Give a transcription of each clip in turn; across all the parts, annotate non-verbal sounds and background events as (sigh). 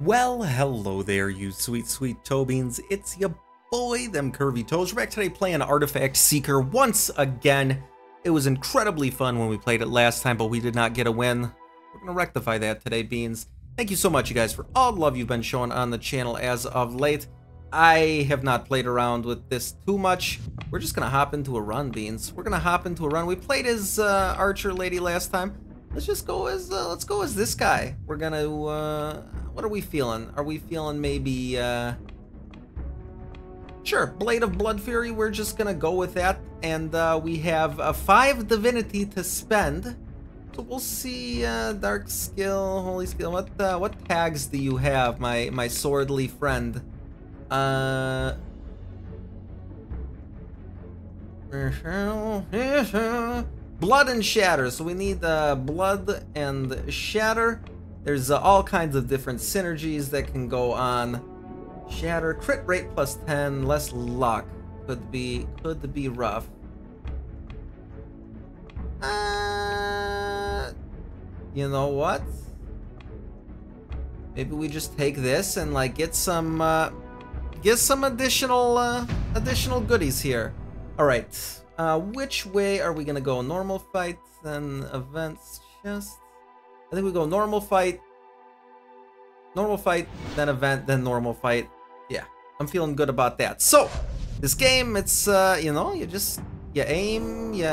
Well, hello there, you sweet, sweet toe beans. It's your boy, them curvy toes. We're back today playing Artifact Seeker once again. It was incredibly fun when we played it last time, but we did not get a win. We're going to rectify that today, Beans. Thank you so much, you guys, for all the love you've been showing on the channel as of late. I have not played around with this too much. We're just going to hop into a run, Beans. We're going to hop into a run. We played as uh, Archer Lady last time. Let's just go as, uh, let's go as this guy. We're to, uh, what are we feeling? Are we feeling maybe, uh... Sure, Blade of Blood Fury, we're just gonna go with that. And uh, we have uh, five Divinity to spend. So we'll see, uh, Dark Skill, Holy Skill. What uh, what tags do you have, my, my swordly friend? Uh... (laughs) Blood and Shatter. So we need uh, Blood and Shatter. There's uh, all kinds of different synergies that can go on. Shatter, crit rate plus 10, less luck. Could be, could be rough. Uh, you know what? Maybe we just take this and like get some, uh, get some additional, uh, additional goodies here. All right. Uh, which way are we gonna go? Normal fight, then events, chest. I think we go normal fight, normal fight, then event, then normal fight. Yeah, I'm feeling good about that. So, this game, it's, uh, you know, you just, you aim, you,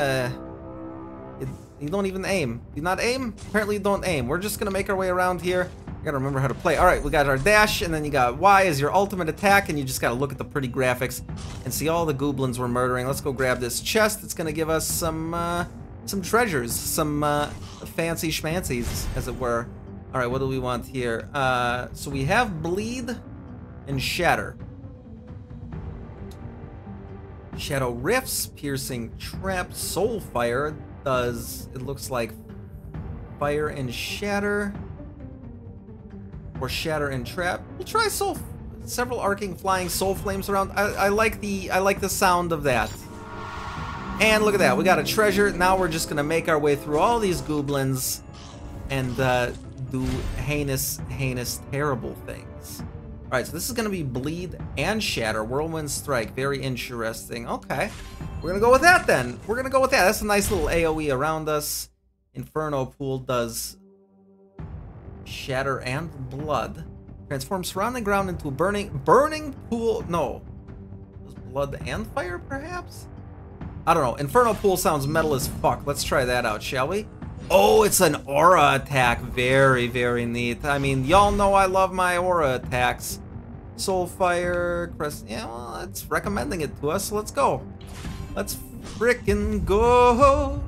you, you don't even aim. You not aim? Apparently you don't aim. We're just gonna make our way around here. Gotta remember how to play. All right, we got our dash, and then you got Y as your ultimate attack, and you just gotta look at the pretty graphics and see all the goblins we're murdering. Let's go grab this chest. It's gonna give us some, uh, some treasures, some uh, fancy schmancies, as it were. All right, what do we want here? Uh, so we have bleed and shatter. Shadow rifts, piercing trap, soul fire does it looks like fire and shatter or shatter and trap. We'll try soul. Several arcing flying soul flames around. I, I like the I like the sound of that. And look at that, we got a treasure. Now we're just gonna make our way through all these goblins and uh, do heinous, heinous, terrible things. All right, so this is gonna be Bleed and Shatter, Whirlwind Strike. Very interesting. Okay, we're gonna go with that then. We're gonna go with that. That's a nice little AoE around us. Inferno Pool does Shatter and Blood. Transform surrounding ground into a burning, burning pool. No, does Blood and Fire perhaps? I don't know. Inferno Pool sounds metal as fuck. Let's try that out, shall we? Oh, it's an aura attack. Very, very neat. I mean, y'all know I love my aura attacks. Soulfire, Crest. Yeah, well, it's recommending it to us. So let's go. Let's frickin' go.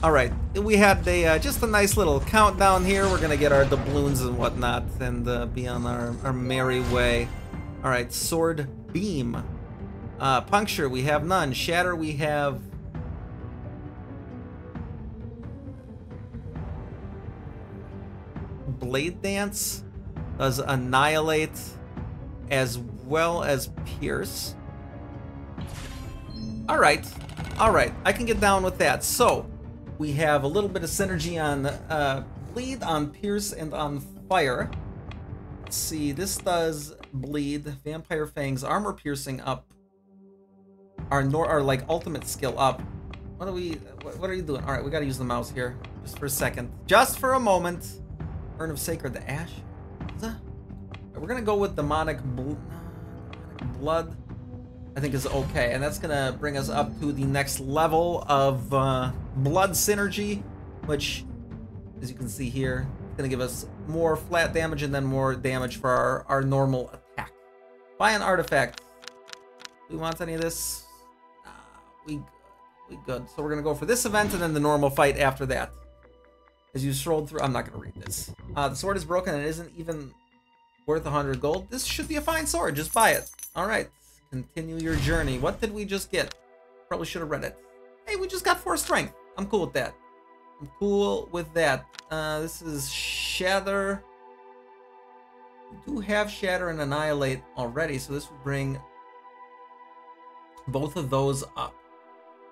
All right, we had a uh, just a nice little countdown here. We're gonna get our doubloons and whatnot and uh, be on our, our merry way. All right, sword beam. Uh, puncture, we have none. Shatter, we have... Blade Dance does Annihilate as well as Pierce. Alright, alright, I can get down with that. So, we have a little bit of synergy on uh, Bleed, on Pierce, and on Fire. Let's see, this does Bleed, Vampire Fangs, Armor Piercing up, our nor our like ultimate skill up. What are we? What, what are you doing? All right, we gotta use the mouse here just for a second, just for a moment. Urn of Sacred the Ash. We're gonna go with demonic, bl demonic blood. I think is okay, and that's gonna bring us up to the next level of uh, blood synergy, which, as you can see here, is gonna give us more flat damage and then more damage for our, our normal attack. Buy an artifact. Do we want any of this? we we good. So we're gonna go for this event and then the normal fight after that. As you strolled through, I'm not gonna read this. Uh, the sword is broken and it isn't even worth 100 gold. This should be a fine sword. Just buy it. All right, continue your journey. What did we just get? Probably should have read it. Hey, we just got four strength. I'm cool with that. I'm cool with that. Uh, this is Shatter. We do have Shatter and Annihilate already, so this would bring both of those up.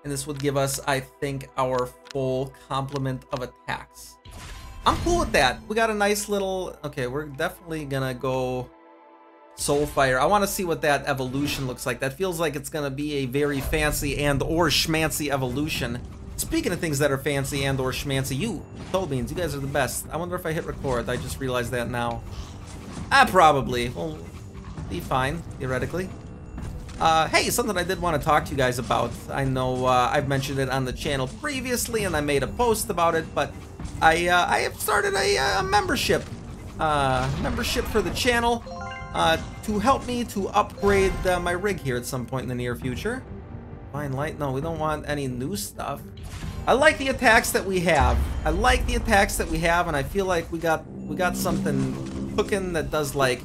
And this would give us, I think, our full complement of attacks. I'm cool with that. We got a nice little... Okay, we're definitely gonna go Soulfire. I want to see what that evolution looks like. That feels like it's gonna be a very fancy and or schmancy evolution. Speaking of things that are fancy and or schmancy, you, Beans, you guys are the best. I wonder if I hit record. I just realized that now. Ah, probably. Well, be fine, theoretically. Uh, hey, something I did want to talk to you guys about. I know uh, I've mentioned it on the channel previously, and I made a post about it, but I uh, I have started a, uh, a membership uh, membership for the channel uh, to help me to upgrade uh, my rig here at some point in the near future. Fine light? No, we don't want any new stuff. I like the attacks that we have. I like the attacks that we have, and I feel like we got we got something cooking that does like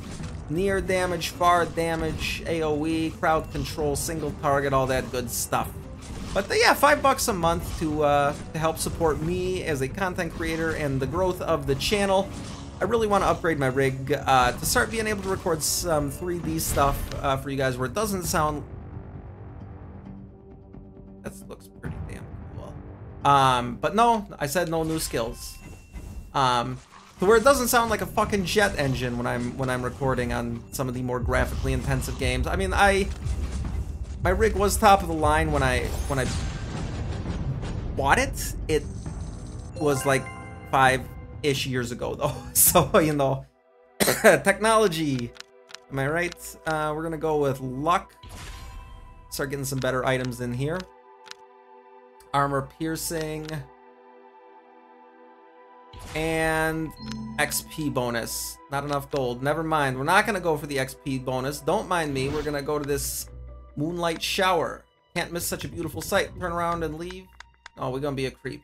near damage, far damage, AoE, crowd control, single target, all that good stuff. But uh, yeah, five bucks a month to uh, to help support me as a content creator and the growth of the channel. I really want to upgrade my rig uh, to start being able to record some 3D stuff uh, for you guys where it doesn't sound... That looks pretty damn cool. Um, but no, I said no new skills. Um, to where it doesn't sound like a fucking jet engine when I'm when I'm recording on some of the more graphically intensive games. I mean, I my rig was top of the line when I when I bought it. It was like five-ish years ago though. (laughs) So, you know, (coughs) technology. Am I right? Uh, we're gonna go with luck. Start getting some better items in here. Armor piercing and XP bonus. Not enough gold. Never mind. We're not to go for the XP bonus. Don't mind me. We're to go to this moonlight shower. Can't miss such a beautiful sight. Turn around and leave. Oh, we're to be a creep.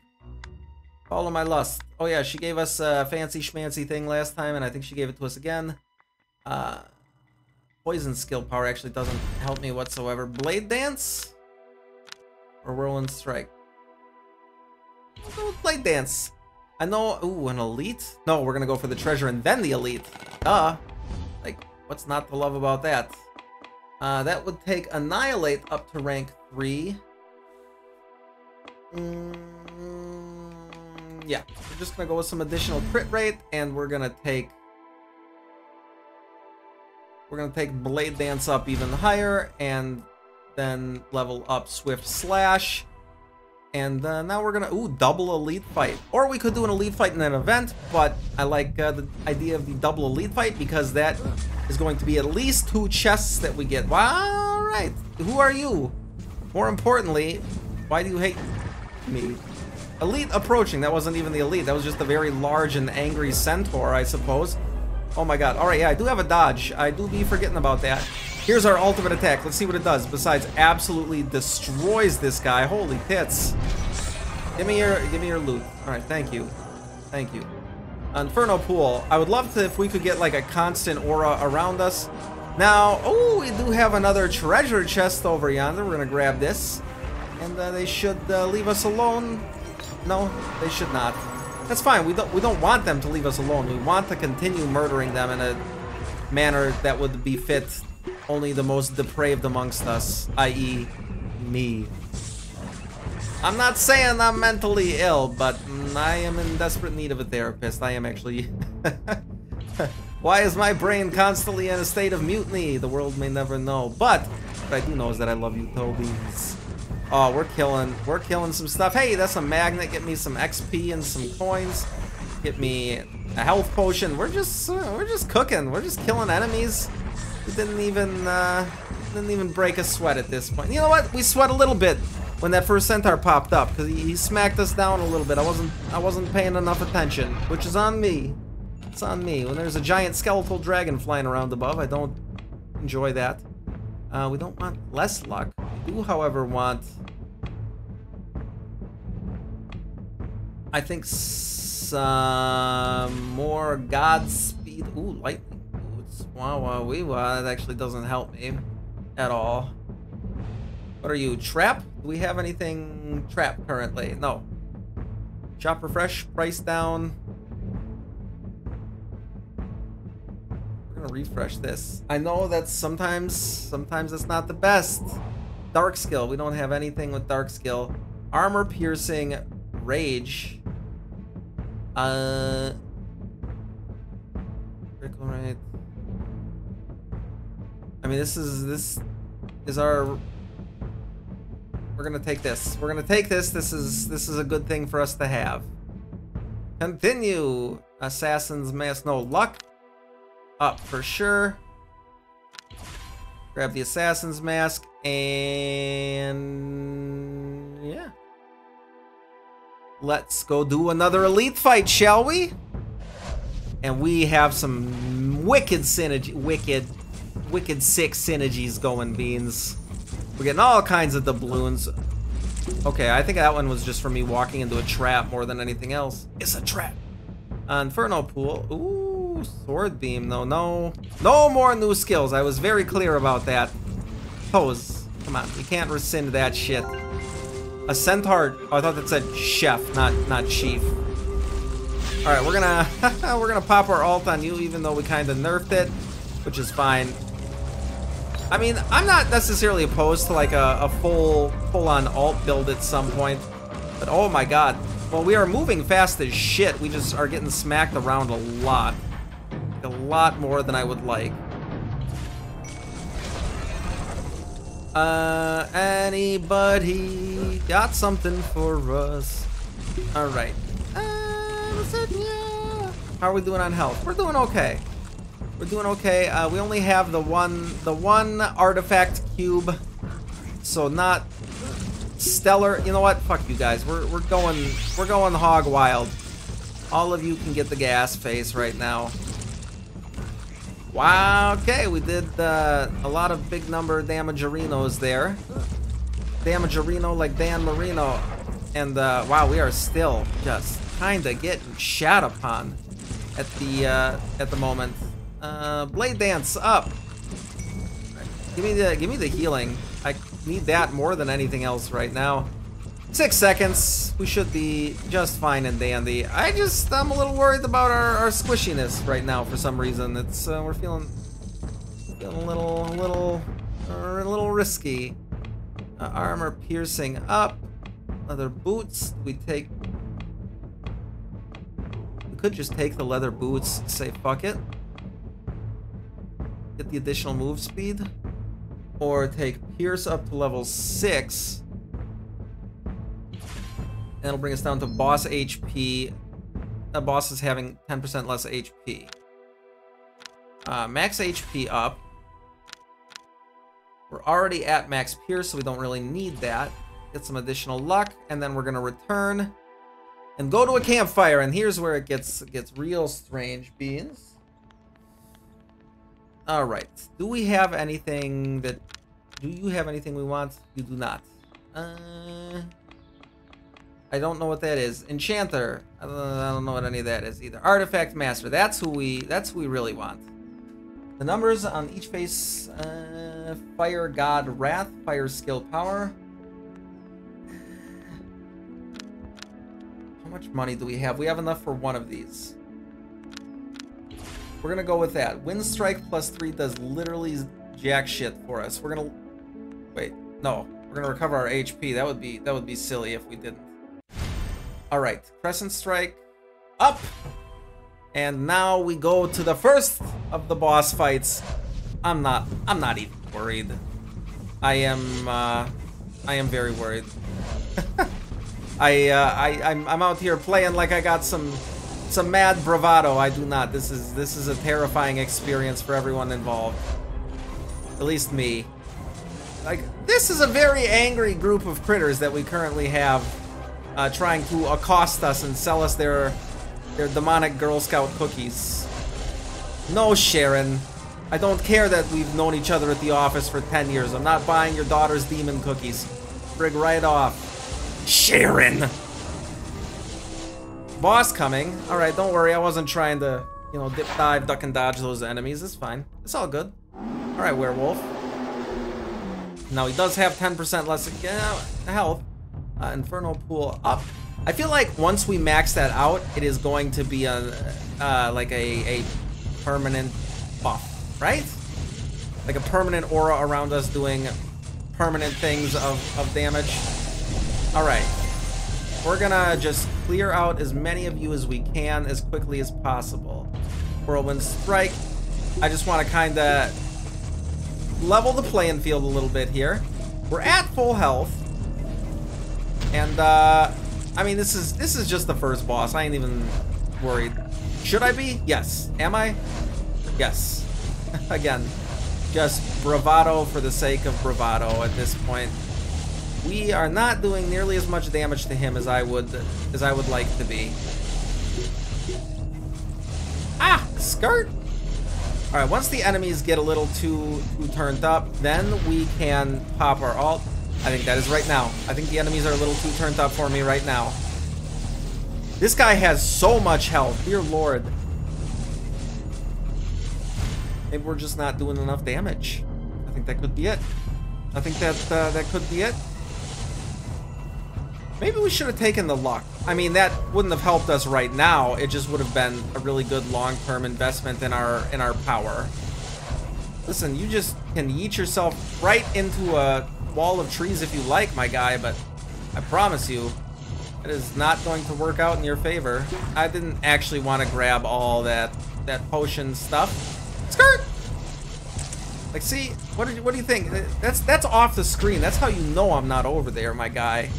Follow my lust. Oh yeah, she gave us a fancy schmancy thing last time, and I think she gave it to us again. Uh, poison skill power actually doesn't help me whatsoever. Blade dance? Or whirlwind strike? Blade dance. I know, ooh, an elite? No, we're gonna go for the treasure and then the elite. Duh. Like, what's not to love about that? Uh, that would take Annihilate up to rank 3. Mm, yeah, we're just gonna go with some additional crit rate, and we're gonna take... We're gonna take Blade Dance up even higher, and then level up Swift Slash. And uh, now we're gonna, ooh, double elite fight. Or we could do an elite fight in an event, but I like uh, the idea of the double elite fight because that is going to be at least two chests that we get. All right, who are you? More importantly, why do you hate me? Elite approaching, that wasn't even the elite. That was just a very large and angry centaur, I suppose. Oh my god. All right, yeah, I do have a dodge. I do be forgetting about that. Here's our ultimate attack. Let's see what it does. Besides, absolutely destroys this guy. Holy tits. Give me your, give me your loot. All right, thank you. Thank you. Inferno Pool. I would love to if we could get like a constant aura around us. Now, oh, we do have another treasure chest over yonder. We're gonna grab this. And uh, they should uh, leave us alone. No, they should not. That's fine. We don't we don't want them to leave us alone. We want to continue murdering them in a manner that would befit only the most depraved amongst us, i.e. me. I'm not saying I'm mentally ill, but mm, I am in desperate need of a therapist. I am actually... (laughs) Why is my brain constantly in a state of mutiny? The world may never know. But what I do know is that I love you, Tobies. Oh, we're killing, we're killing some stuff. Hey, that's a magnet. Get me some XP and some coins. Get me a health potion. We're just, uh, we're just cooking. We're just killing enemies. We didn't even, uh, didn't even break a sweat at this point. You know what? We sweat a little bit when that first centaur popped up because he, he, smacked us down a little bit. I wasn't, I wasn't paying enough attention, which is on me. It's on me. When there's a giant skeletal dragon flying around above, I don't enjoy that. Uh, we don't want less luck. Do, however, want... I think some more Godspeed. Ooh, lightning. boots. Wow, wow, wee, wow. That actually doesn't help me at all. What are you, trap? Do we have anything trap currently? No. Shop refresh, price down. We're gonna refresh this. I know that sometimes, sometimes it's not the best. Dark skill, we don't have anything with dark skill. Armor piercing, rage. Uh. Critical rate. I mean, this is this is our. We're gonna take this. We're gonna take this. This is this is a good thing for us to have. Continue. Assassin's Mask. No luck. Up for sure. Grab the Assassin's Mask and yeah. Let's go do another elite fight, shall we? And we have some wicked synergy, wicked, wicked sick synergies going, Beans. We're getting all kinds of doubloons. Okay, I think that one was just for me walking into a trap more than anything else. It's a trap. Uh, Inferno Pool. Ooh, Sword Beam, though. No, no more new skills. I was very clear about that. Pose. Come on, you can't rescind that shit. A centaur. Oh, I thought that said chef, not not chief. All right, we're gonna (laughs) we're gonna pop our alt on you, even though we kind of nerfed it, which is fine. I mean, I'm not necessarily opposed to like a, a full full-on alt build at some point, but oh my god. Well, we are moving fast as shit. We just are getting smacked around a lot. A lot more than I would like. Uh, anybody got something for us? All right. Uh, How are we doing on health? We're doing okay. We're doing okay. Uh, we only have the one, the one artifact cube, so not stellar. You know what? Fuck you guys. We're we're going we're going hog wild. All of you can get the gas face right now. Wow, okay, we did uh, a lot of big number damage, Damagerinos there. Damage, Damagerino like Dan Marino. And uh, wow, we are still just kinda getting shot upon at the uh, at the moment. Uh, Blade Dance up. Give me the give me the healing. I need that more than anything else right now. Six seconds. We should be just fine and dandy. I just, I'm a little worried about our, our squishiness right now for some reason. It's, uh, we're feeling, feeling a little, a little, a little risky. Uh, armor piercing up. Leather boots. We take, we could just take the leather boots, say fuck it. Get the additional move speed. Or take pierce up to level six That'll bring us down to boss HP. The boss is having 10% less HP. Uh, max HP up. We're already at max pierce, so we don't really need that. Get some additional luck, and then we're gonna return and go to a campfire. And here's where it gets gets real strange, beans. All right. Do we have anything that? Do you have anything we want? You do not. Uh. I don't know what that is. Enchanter. I don't, know what any of that is either. Artifact Master. That's who we. That's who we really want. The numbers on each face: uh, Fire God Wrath, Fire Skill Power. How much money do we have? We have enough for one of these. We're gonna go with that. Wind Strike plus three does literally jack shit for us. We're gonna wait. No, we're gonna recover our HP. That would be that would be silly if we didn't. All right, Crescent Strike up. And now we go to the first of the boss fights. I'm not, I'm not even worried. I am, uh, I am very worried. (laughs) I, uh, I, I'm, I'm out here playing like I got some, some mad bravado. I do not. This is, this is a terrifying experience for everyone involved. At least me. Like, this is a very angry group of critters that we currently have uh, trying to accost us and sell us their their demonic Girl Scout cookies. No, Sharon. I don't care that we've known each other at the office for 10 years. I'm not buying your daughter's demon cookies. Brig right off. Sharon! Boss coming. Alright, don't worry. I wasn't trying to, you know, dip, dive, duck, and dodge those enemies. It's fine. It's all good. Alright, werewolf. Now, he does have 10% less health uh, Inferno Pool up. I feel like once we max that out, it is going to be a uh, like a, a permanent buff, right? Like a permanent aura around us doing permanent things of, of damage. All right, we're gonna just clear out as many of you as we can as quickly as possible. Whirlwind Strike. I just want to kind of level the playing field a little bit here. We're at full health. And, uh, I mean, this is this is just the first boss. I ain't even worried. Should I be? Yes. Am I? Yes. (laughs) Again, just bravado for the sake of bravado at this point. We are not doing nearly as much damage to him as I would as I would like to be. Ah, skirt. All right, once the enemies get a little too, too turned up, then we can pop our alt. I think that is right now. I think the enemies are a little too turned up for me right now. This guy has so much health. Dear lord. Maybe we're just not doing enough damage. I think that could be it. I think that uh, that could be it. Maybe we should have taken the luck. I mean, that wouldn't have helped us right now. It just would have been a really good long-term investment in our in our power. Listen, you just can yeet yourself right into a wall of trees if you like, my guy, but I promise you, it is not going to work out in your favor. I didn't actually want to grab all that that potion stuff. Skirt! Like, see, what did you, what do you think? That's that's off the screen. That's how you know I'm not over there, my guy.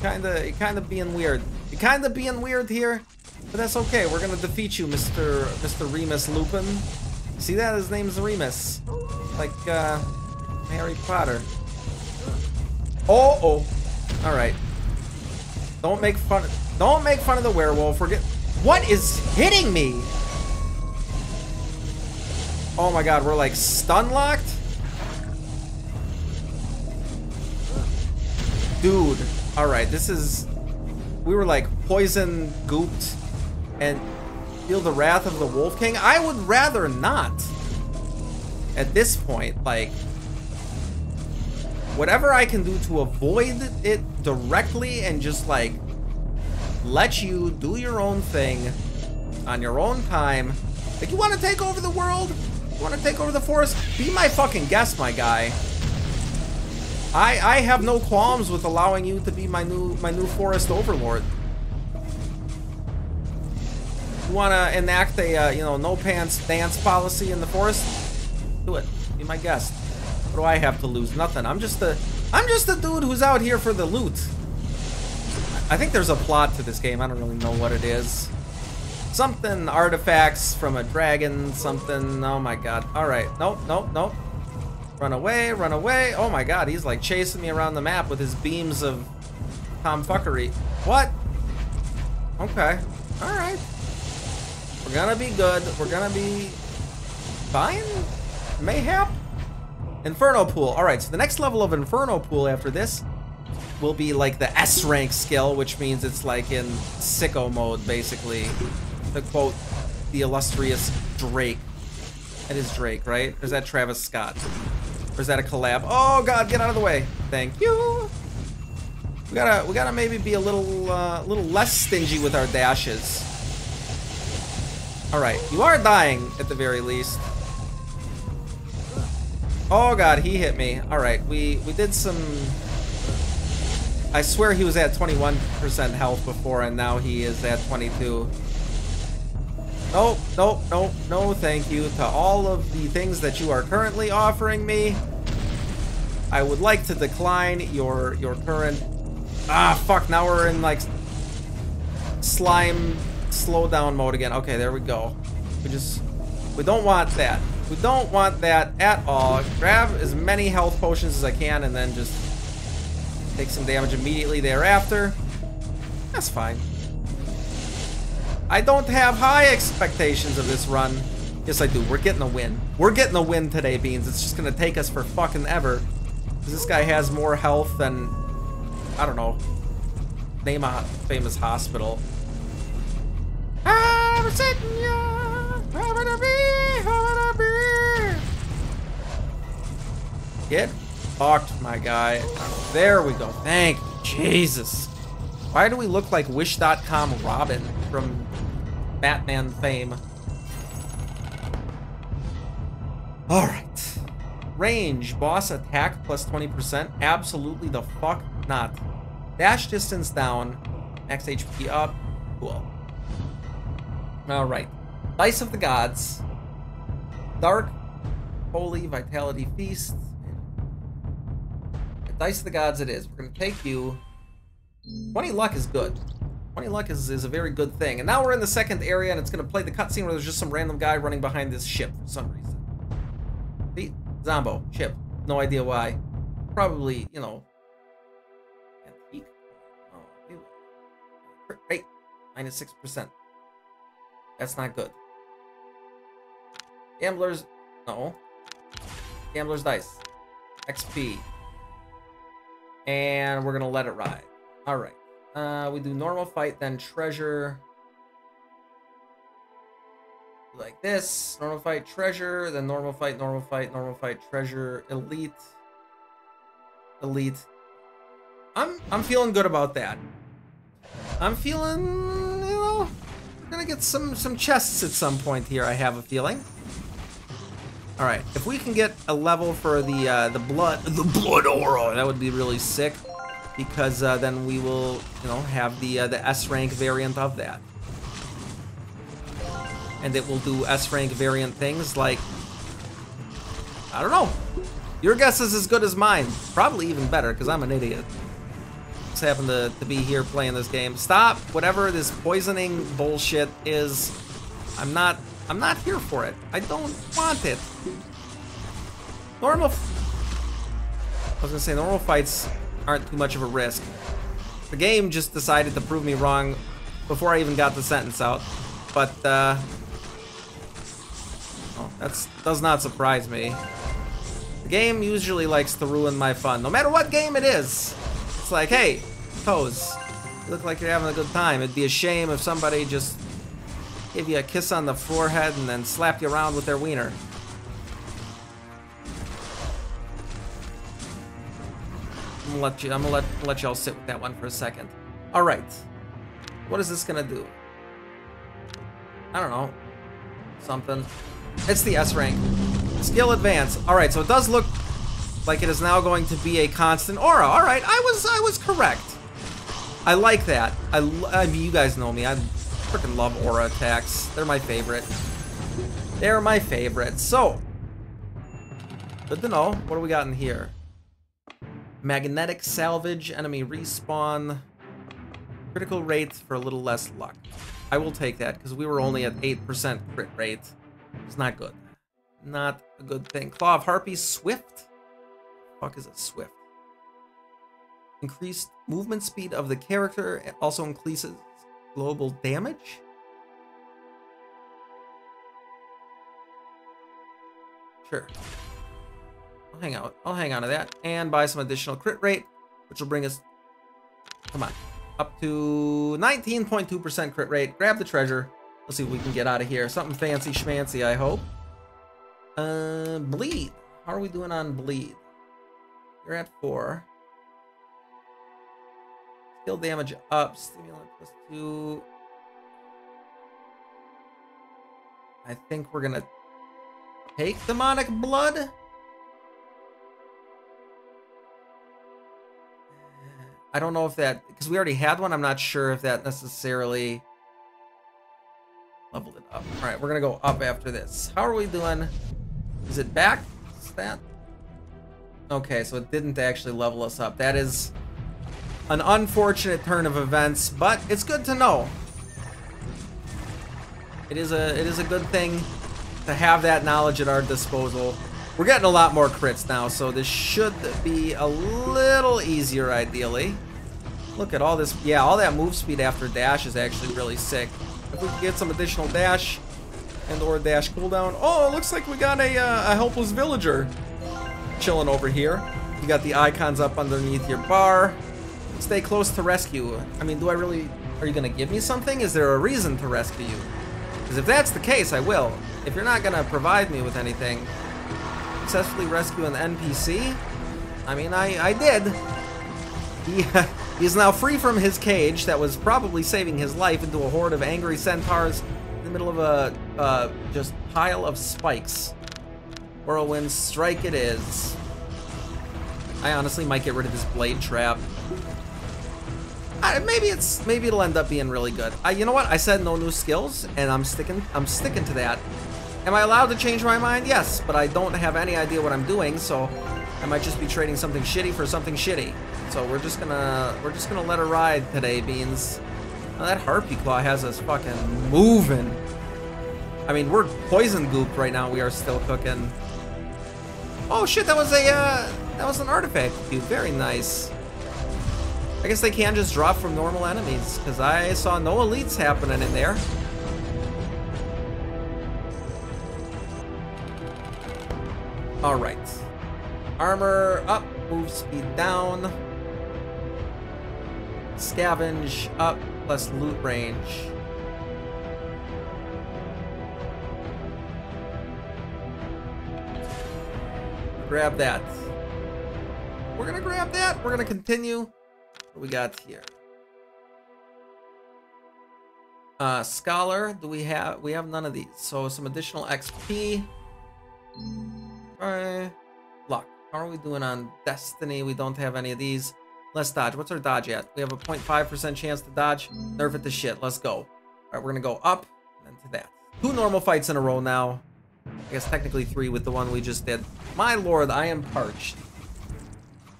Kinda, kinda being weird. You're kinda being weird here, but that's okay. We're gonna defeat you, Mr. Mr. Remus Lupin. See that? His name's Remus. Like, uh, Harry Potter. Oh, oh. All right. Don't make fun. Of, don't make fun of the werewolf. We're. What is hitting me? Oh my god, we're like stun locked? Dude. Alright, this is... We were like poison gooped and feel the wrath of the Wolf King. I would rather not. At this point, like... Whatever I can do to avoid it directly and just like let you do your own thing on your own time. Like you want to take over the world? You want to take over the forest? Be my fucking guest, my guy. I I have no qualms with allowing you to be my new my new forest overlord. You want to enact a uh, you know no pants dance policy in the forest? Do it. Be my guest. What do I have to lose? Nothing. I'm just a I'm just a dude who's out here for the loot. I think there's a plot to this game. I don't really know what it is. Something artifacts from a dragon, something. Oh my god. Alright. Nope, nope, nope. Run away, run away. Oh my god, he's like chasing me around the map with his beams of tomfuckery. What? Okay. Alright. We're gonna be good. We're gonna be fine? Mayhap? Inferno Pool. Alright, so the next level of Inferno Pool after this will be like the S rank skill, which means it's like in sicko mode, basically to quote the illustrious Drake. That is Drake, right? Or is that Travis Scott? Or is that a collab? Oh God, get out of the way. Thank you. We gotta, we gotta maybe be a little, uh, little less stingy with our dashes. All right, you are dying at the very least. Oh God, he hit me. All right, we we did some. I swear he was at 21% health before, and now he is at 22. Nope, nope, nope, no thank you to all of the things that you are currently offering me. I would like to decline your your current... Ah, fuck, now we're in, like, slime slowdown mode again. Okay, there we go. We just... We don't want that. We don't want that at all. Grab as many health potions as I can and then just take some damage immediately thereafter. That's fine. I don't have high expectations of this run. Yes, I do. We're getting a win. We're getting a win today, Beans. It's just going to take us for fucking ever. Because this guy has more health than... I don't know. Name a famous hospital. Ah, Get fucked, my guy. There we go. Thank Jesus. Why do we look like Wish.com Robin from Batman fame? Alright. Range, boss attack plus 20%. Absolutely the fuck not. Dash distance down. Max HP up. Cool. Alright. Dice of the Gods. Dark. Holy Vitality Feast. Dice of the Gods it is. We're going to take you... 20 luck is good. 20 luck is, is a very good thing. And now we're in the second area, and it's going to play the cutscene where there's just some random guy running behind this ship for some reason. See? Zombo. Ship. No idea why. Probably, you know... Antique. Oh, Right. Minus 6%. That's not good. Gamblers... No. Gambler's Dice. XP. And we're gonna let it ride. Alright. Uh, we do normal fight, then treasure. Like this. Normal fight, treasure, then normal fight, normal fight, normal fight, treasure, elite. Elite. I'm I'm feeling good about that. I'm feeling, you know, we're gonna get some some chests at some point here. I have a feeling. All right, if we can get a level for the uh, the blood the blood aura, that would be really sick, because uh, then we will you know have the uh, the S rank variant of that, and it will do S rank variant things like I don't know. Your guess is as good as mine, probably even better, because I'm an idiot. Just happen to, to be here playing this game. Stop whatever this poisoning bullshit is. I'm not I'm not here for it. I don't want it. Normal... I was gonna say, normal fights aren't too much of a risk. The game just decided to prove me wrong before I even got the sentence out. But, uh... That's does not surprise me. The game usually likes to ruin my fun, no matter what game it is. It's like, hey, Toes, you look like you're having a good time. It'd be a shame if somebody just give you a kiss on the forehead and then slap you around with their wiener. I'm gonna let you. I'm gonna let let y'all sit with that one for a second. All right. What is this gonna do? I don't know. Something. It's the S rank. Skill advance. All right. So it does look like it is now going to be a constant aura. All right. I was I was correct. I like that. I, I mean, you guys know me. I freaking love aura attacks. They're my favorite. They're my favorite. So, good to know. What do we got in here? Magnetic salvage, enemy respawn, critical rate for a little less luck. I will take that because we were only at 8% crit rate. It's not good. Not a good thing. Claw of Harpy, Swift? Fuck is a Swift? Increased movement speed of the character. It also increases global damage. Sure. I'll hang out. I'll hang on to that and buy some additional crit rate, which will bring us, come on, up to 19.2% crit rate. Grab the treasure. Let's see if we can get out of here. Something fancy schmancy, I hope. Uh, bleed. How are we doing on bleed? You're at four. Skill damage up. Stimulant plus two. I think we're gonna take demonic blood. I don't know if that, because we already had one, I'm not sure if that necessarily leveled it up. All right, we're gonna go up after this. How are we doing? Is it back? Is that? Okay, so it didn't actually level us up. That is an unfortunate turn of events, but it's good to know. It is a it is a good thing to have that knowledge at our disposal. We're getting a lot more crits now, so this should be a little easier ideally. Look at all this. Yeah, all that move speed after dash is actually really sick. If we can get some additional dash and or dash cooldown. Oh, it looks like we got a, uh, a helpless villager chilling over here. You got the icons up underneath your bar. Stay close to rescue. I mean, do I really... Are you to give me something? Is there a reason to rescue you? Because if that's the case, I will. If you're not to provide me with anything, successfully rescue an NPC? I mean, I, I did. He, (laughs) he is now free from his cage that was probably saving his life into a horde of angry centaurs in the middle of a uh, just pile of spikes. Whirlwind strike it is. I honestly might get rid of this blade trap. I, maybe it's maybe it'll end up being really good. I, you know what? I said no new skills, and I'm sticking I'm sticking to that. Am I allowed to change my mind? Yes, but I don't have any idea what I'm doing, so I might just be trading something shitty for something shitty. So we're just gonna we're just gonna let her ride today, Beans. Now that Harpy Claw has us fucking moving. I mean, we're poison goop right now. We are still cooking. Oh shit, that was a uh, that was an artifact cube. Very nice. I guess they can just drop from normal enemies, because I saw no elites happening in there. Alright. Armor up, move speed down. Scavenge up, plus loot range. Grab that. We're gonna grab that. We're gonna continue. We got here? Uh, Scholar, do we have, we have none of these. So some additional XP. Alright. Luck. How are we doing on Destiny? We don't have any of these. Let's dodge. What's our dodge at? We have a 0.5% chance to dodge. Nerf it to shit. Let's go. Alright, we're gonna go up and to that. Two normal fights in a row now. I guess technically three with the one we just did. My lord, I am parched.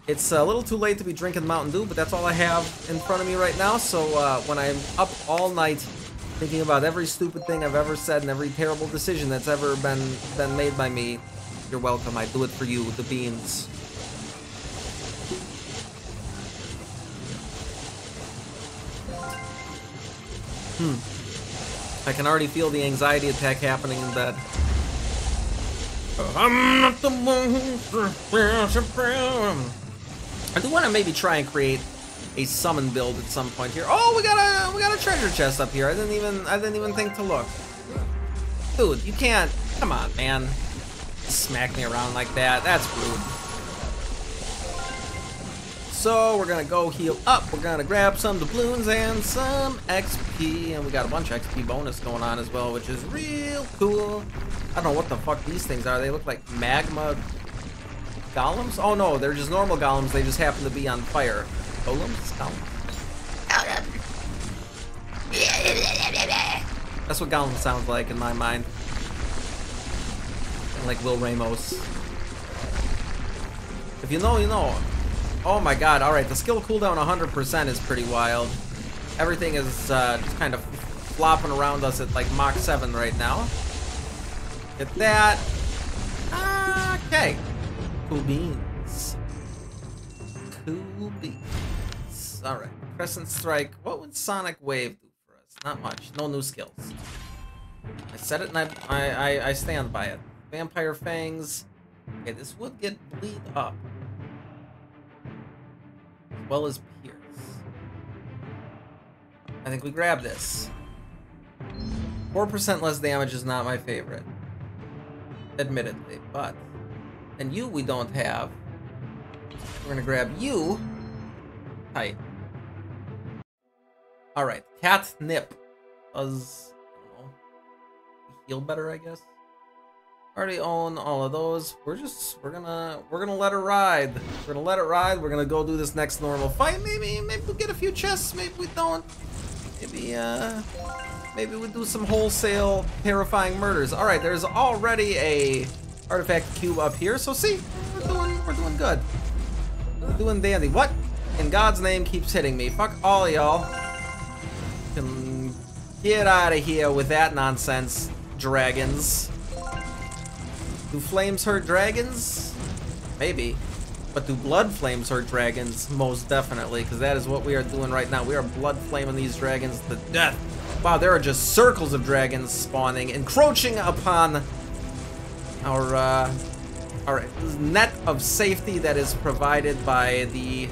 It's a little too late to be drinking Mountain Dew, but that's all I have in front of me right now. So uh, when I'm up all night thinking about every stupid thing I've ever said and every terrible decision that's ever been been made by me, you're welcome. I do it for you, the beans. Hmm. I can already feel the anxiety attack happening in bed. I'm not the one who's I do want to maybe try and create a summon build at some point here. Oh, we got a we got a treasure chest up here. I didn't even I didn't even think to look. Dude, you can't. Come on, man. Smack me around like that. That's rude. So we're gonna go heal up. We're gonna grab some doubloons and some XP, and we got a bunch of XP bonus going on as well, which is real cool. I don't know what the fuck these things are. They look like magma Golems? Oh no, they're just normal golems. They just happen to be on fire. Golems? Golems. That's what golem sounds like in my mind. Like Will Ramos. If you know, you know. Oh my god, alright, the skill cooldown 100% is pretty wild. Everything is uh, just kind of flopping around us at like Mach 7 right now. Get that. Okay. Cool beans. Cool beans. Alright. Crescent Strike. What would Sonic Wave do for us? Not much. No new skills. I said it and I, I, I, stand by it. Vampire Fangs. Okay, this would get bleed up. As well as Pierce. I think we grab this. 4% less damage is not my favorite. Admittedly, but... And you we don't have. We're gonna grab you. Tight. Alright, catnip. Does heal better, I guess? Already own all of those. We're just we're gonna we're gonna let it ride. We're gonna let it ride. We're gonna go do this next normal fight. Maybe maybe we'll get a few chests, maybe we don't. Maybe uh maybe we do some wholesale terrifying murders. Alright, there's already a artifact cube up here. So see, we're doing, we're doing good. We're doing dandy. What in God's name keeps hitting me? Fuck all y'all. Can get out of here with that nonsense, dragons. Do flames hurt dragons? Maybe. But do blood flames hurt dragons? Most definitely, because that is what we are doing right now. We are blood flaming these dragons to death. Wow, there are just circles of dragons spawning, encroaching upon our uh, our net of safety that is provided by the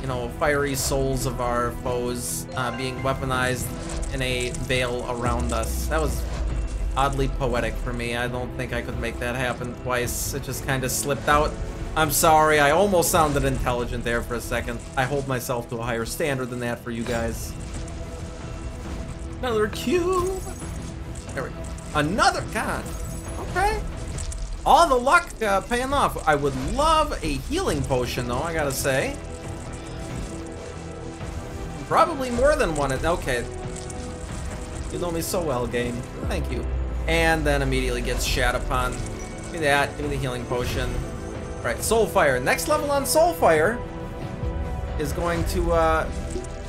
you know fiery souls of our foes uh, being weaponized in a veil around us. That was oddly poetic for me. I don't think I could make that happen twice. It just kind of slipped out. I'm sorry, I almost sounded intelligent there for a second. I hold myself to a higher standard than that for you guys. Another cube. There we go. Another, god. Okay. All the luck uh, paying off. I would love a healing potion, though, I gotta say. Probably more than one. Okay. You know me so well, game. Thank you. And then immediately gets shat upon. Give me that. Give me the healing potion. All right, Soulfire. Next level on Soulfire is going to uh,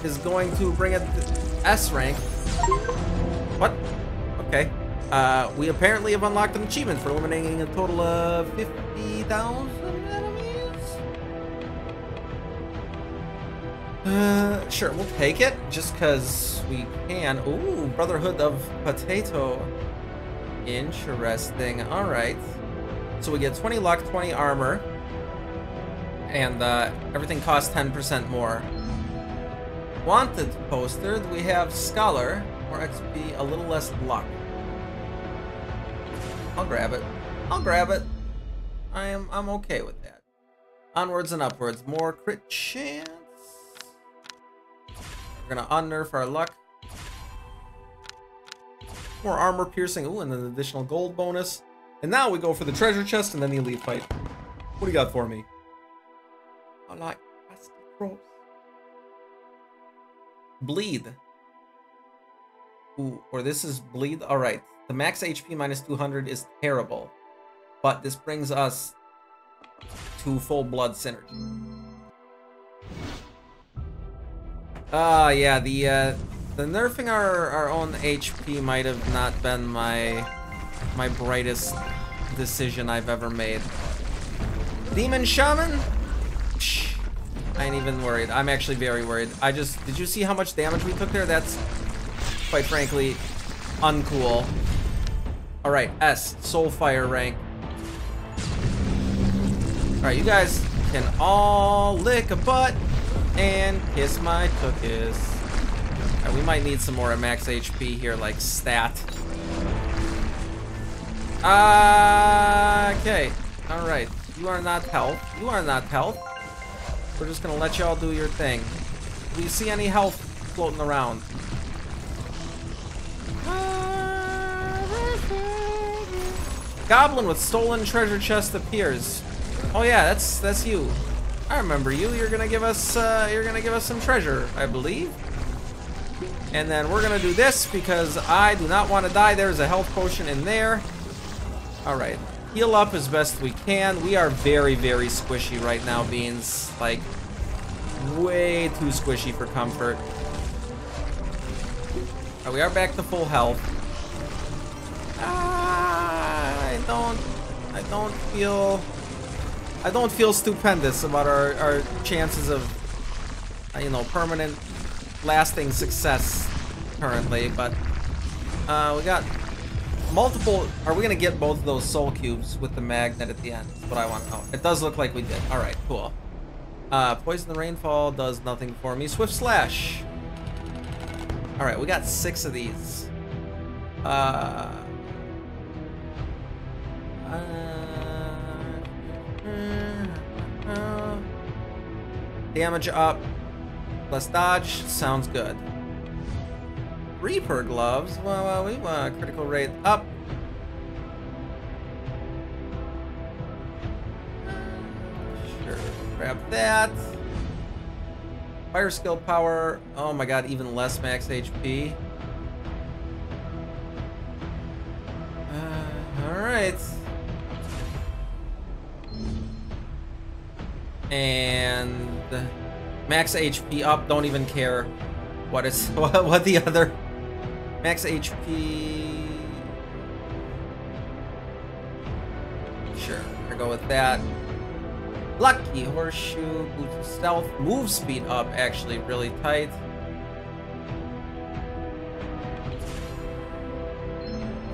is going to bring it S rank. Uh, we apparently have unlocked an achievement for eliminating a total of 50,000 enemies? Uh, sure, we'll take it, just because we can. Ooh, Brotherhood of Potato. Interesting, alright. So we get 20 luck, 20 armor, and uh, everything costs 10% more. Wanted poster, we have Scholar, more XP, a little less luck. I'll grab it. I'll grab it. I am I'm okay with that. Onwards and upwards. More crit chance. We're gonna unnerf our luck. More armor piercing. Ooh, and an additional gold bonus. And now we go for the treasure chest and then the elite fight. What do you got for me? I like Bleed. Ooh, or this is bleed. All right. The max HP minus 200 is terrible, but this brings us to full blood synergy. Ah, uh, yeah, the uh, the nerfing our our own HP might have not been my my brightest decision I've ever made. Demon Shaman? Psh, I ain't even worried. I'm actually very worried. I just, did you see how much damage we took there? That's, quite frankly, uncool. Alright, S, Soulfire rank. Alright, you guys can all lick a butt and kiss my cookies. Right, we might need some more max HP here, like stat. Uh, okay. Alright. You are not health. You are not health. We're just gonna let y'all do your thing. Do you see any health floating around? Goblin with stolen treasure chest appears. Oh yeah, that's that's you. I remember you. You're gonna give us uh, you're gonna give us some treasure, I believe. And then we're gonna do this because I do not want to die. There's a health potion in there. All right, heal up as best we can. We are very very squishy right now, beans. Like way too squishy for comfort. Right, we are back to full health. I don't, I don't feel, I don't feel stupendous about our, our chances of, uh, you know, permanent, lasting success currently, but uh, we got multiple, are we to get both of those soul cubes with the magnet at the end? That's what I want to know. It does look like we did. All right, cool. Uh, Poison the Rainfall does nothing for me. Swift Slash. All right, we got six of these. Uh, Uh, uh, uh. Damage up. Plus dodge. Sounds good. Reaper gloves. Well, well we want critical rate up. Sure. Grab that. Fire skill power. Oh my god, even less max HP. And max HP up, don't even care what is (laughs) what, what the other max HP. Sure, I go with that. Lucky horseshoe, boots stealth, move speed up actually really tight.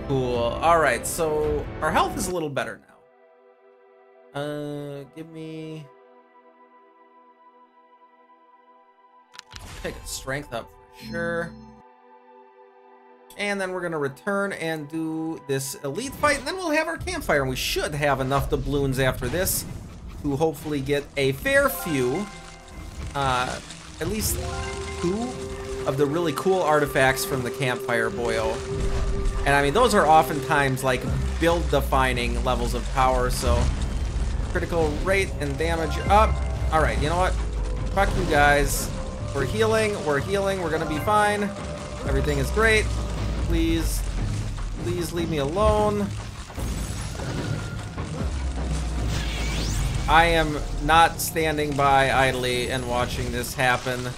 Cool. All right, so our health is a little better now. Uh, give me Take strength up for sure. And then we're going to return and do this elite fight. And then we'll have our campfire. And we should have enough doubloons after this to hopefully get a fair few, uh, at least two of the really cool artifacts from the campfire boil. And I mean, those are oftentimes like build defining levels of power. So critical rate and damage up. All right, you know what? Fuck you guys. We're healing. We're healing. We're gonna be fine. Everything is great. Please, please leave me alone. I am not standing by idly and watching this happen.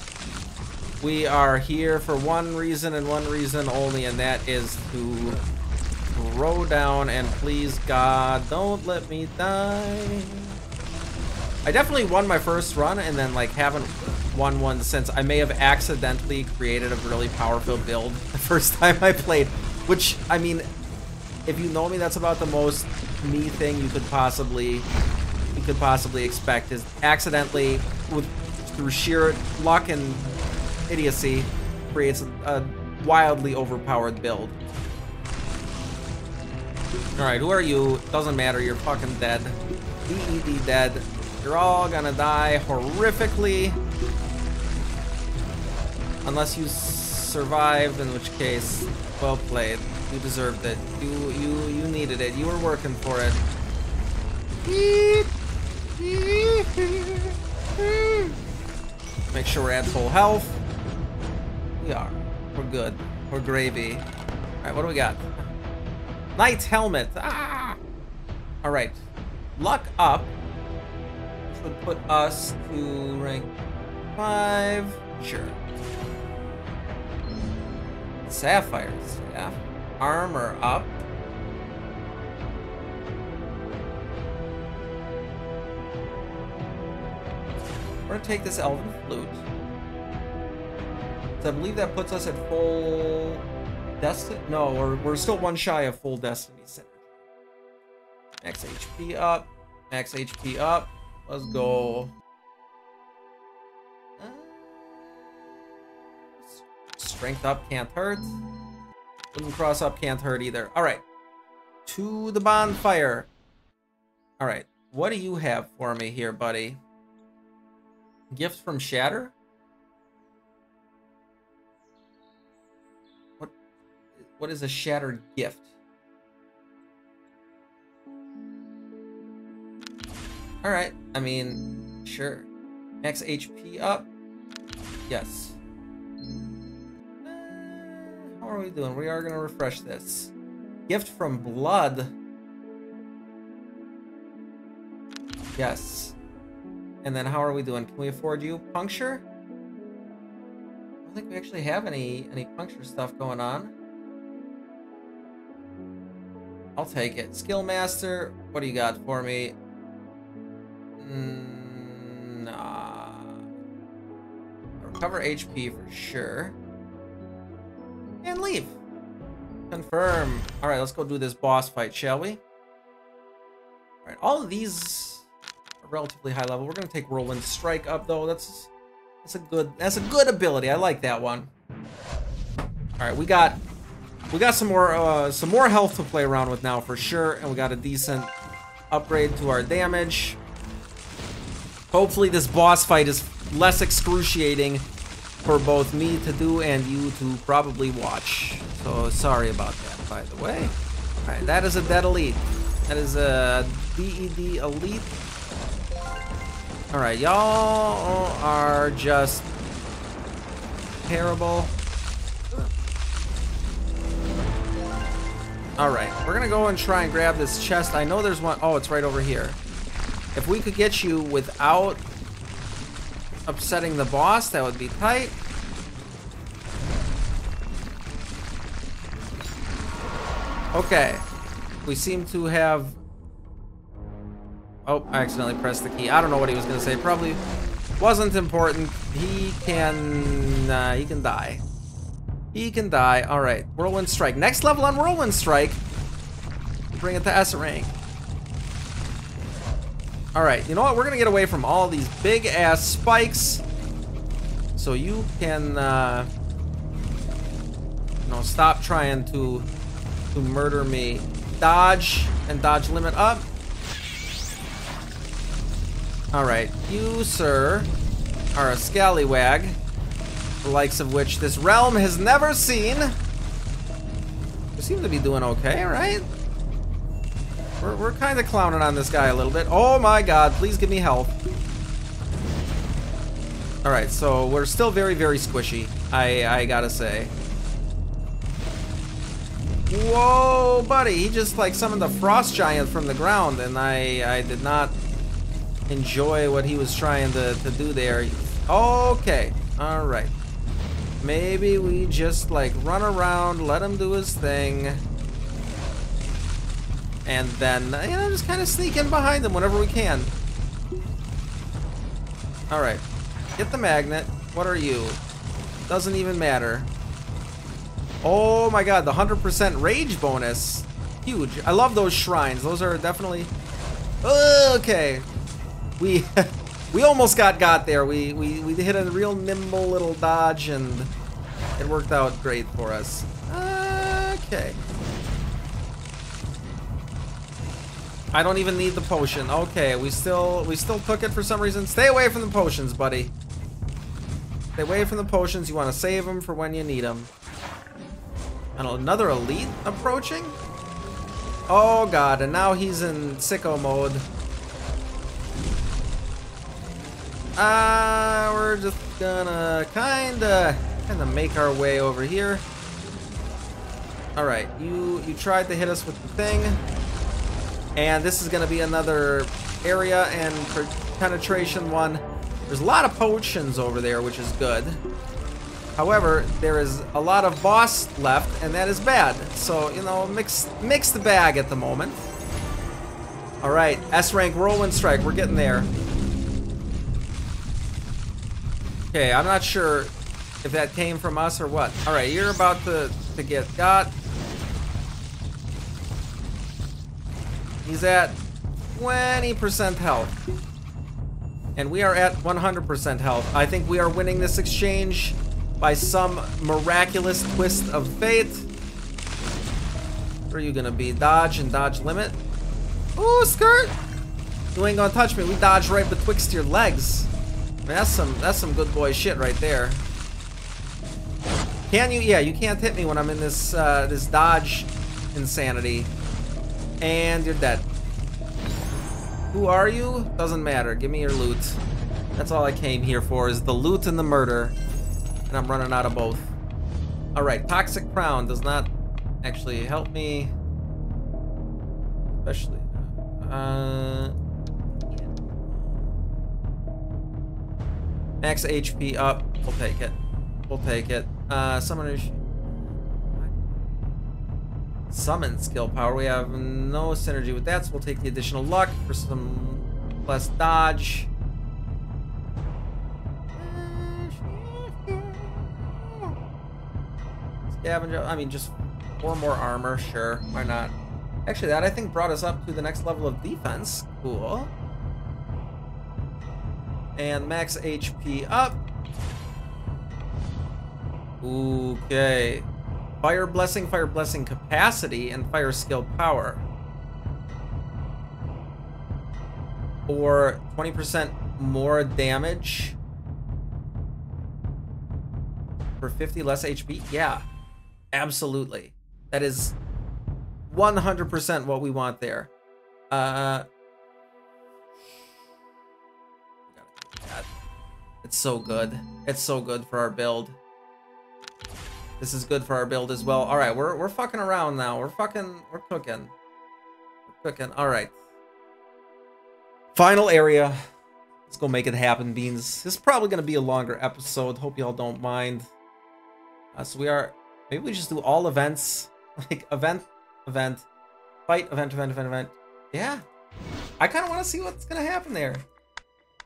We are here for one reason and one reason only, and that is to throw down and please God, don't let me die. I definitely won my first run and then like haven't won one since. I may have accidentally created a really powerful build (laughs) the first time I played, which I mean, if you know me, that's about the most me thing you could possibly you could possibly expect is accidentally with through sheer luck and idiocy creates a, a wildly overpowered build. Alright, who are you? Doesn't matter, you're fucking dead. DED dead. You're all gonna die horrifically. Unless you survived, in which case, well played. You deserved it. You you you needed it. You were working for it. Make sure we're at full health. We are. We're good. We're gravy. Alright, what do we got? Knight's helmet. Ah! Alright. Luck up. Which would put us to rank 5. Sure. Sapphires. Yeah. Armor up. We're gonna take this Elven Flute. So I believe that puts us at full Destiny. No, we're, we're still one shy of full Destiny Synergy. Max HP up. Max HP up. Let's go. Strength up can't hurt. Wooden cross up can't hurt either. Alright. To the bonfire. Alright. What do you have for me here, buddy? Gift from Shatter? What what is a shattered gift? Alright, I mean, sure. Max HP up? Yes. How are we doing? We are gonna refresh this. Gift from Blood. Yes. And then how are we doing? Can we afford you? Puncture? I don't think we actually have any any puncture stuff going on. I'll take it. Skill Master, what do you got for me? Mm, nah. Recover HP for sure. Confirm. Alright, let's go do this boss fight, shall we? Alright, all of these are relatively high level. We're gonna take Whirlwind Strike up though. That's that's a good that's a good ability. I like that one. All right, we got we got some more uh, some more health to play around with now for sure, and we got a decent upgrade to our damage. Hopefully, this boss fight is less excruciating for both me to do and you to probably watch. So sorry about that, by the way. All right, that is a dead elite. That is a DED elite. Alright, y'all are just terrible. Alright, we're gonna go and try and grab this chest. I know there's one. Oh, it's right over here. If we could get you without upsetting the boss, that would be tight. Okay. We seem to have Oh, I accidentally pressed the key. I don't know what he was going to say. Probably wasn't important. He can... Uh, he can die. He can die. All right. Whirlwind Strike. Next level on Whirlwind Strike. Bring it to S rank. All right. You know what? We're to get away from all these big-ass spikes. So you can... Uh, you know, stop trying to, to murder me. Dodge and dodge limit up. Alright, you, sir, are a scallywag, the likes of which this realm has never seen. You seem to be doing okay, right? We're, we're kind of clowning on this guy a little bit. Oh my god, please give me health. Alright, so we're still very, very squishy. I, I gotta say. Whoa, buddy. He just like summoned a frost giant from the ground and I, I did not enjoy what he was trying to, to do there. Okay. Alright. Maybe we just like run around, let him do his thing. And then, uh, you know, just kind of sneak in behind them whenever we can. Alright. Get the magnet. What are you? Doesn't even matter. Oh my god, the 100% rage bonus. Huge. I love those shrines. Those are definitely... Okay. We (laughs) we almost got got there. We, we, we hit a real nimble little dodge and it worked out great for us. Okay. I don't even need the potion. Okay, we still we still took it for some reason. Stay away from the potions, buddy. Stay away from the potions. You want to save them for when you need them. And another elite approaching? Oh god, and now he's in sicko mode. Uh, we're just gonna kinda, kinda make our way over here. All right, you you tried to hit us with the thing, and this is gonna be another area and penetration one. There's a lot of potions over there, which is good. However, there is a lot of boss left, and that is bad. So, you know, mix mix the bag at the moment. All right, S rank whirlwind strike. We're getting there. Okay, I'm not sure if that came from us or what. All right, you're about to, to get got. He's at 20% health. And we are at 100% health. I think we are winning this exchange by some miraculous twist of fate. Where are you gonna be? Dodge and dodge limit? Ooh, skirt! You ain't gonna touch me. We dodge right betwixt your legs that's some that's some good boy shit right there. Can you? Yeah, you can't hit me when I'm in this uh, this dodge insanity, and you're dead. Who are you? Doesn't matter. Give me your loot. That's all I came here for is the loot and the murder, and I'm running out of both. All right, toxic crown does not actually help me, especially. Uh, Max HP up. We'll take it. We'll take it. Uh, summoner... Summon skill power. We have no synergy with that, so we'll take the additional luck for some less dodge. Scavenger. I mean, just four more armor. Sure, why not? Actually, that I think brought us up to the next level of defense. Cool. And max HP up. Okay. Fire Blessing, Fire Blessing capacity, and Fire Skill power. Or 20% more damage for 50 less HP? Yeah, absolutely. That is 100% what we want there. Uh, It's so good. It's so good for our build. This is good for our build as well. All right, we're we're fucking around now. We're fucking we're cooking. We're cooking. All right. Final area. Let's go make it happen, beans. This is probably gonna be a longer episode. Hope y'all don't mind. Uh, so we are. Maybe we just do all events, (laughs) like event, event, fight, event, event, event, event. Yeah. I kind of want to see what's gonna happen there.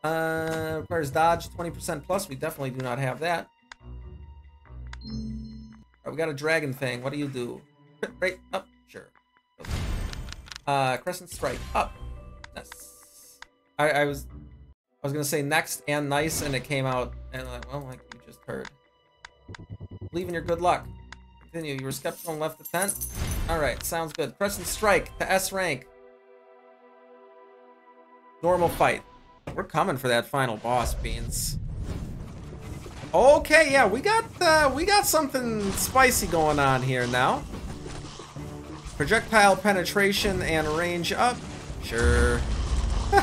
Uh, requires dodge 20% plus. We definitely do not have that. We got a dragon thing. What do you do? Right up. Sure. Uh, crescent strike up. Yes. I, I was I was gonna say next and nice, and it came out and like well, like you just heard. Believe in your good luck. Continue. You were skeptical and left the tent. All right, sounds good. Crescent strike to S rank. Normal fight. We're coming for that final boss, Beans. Okay, yeah, we got uh, we got something spicy going on here now. Projectile penetration and range up. Sure. (laughs)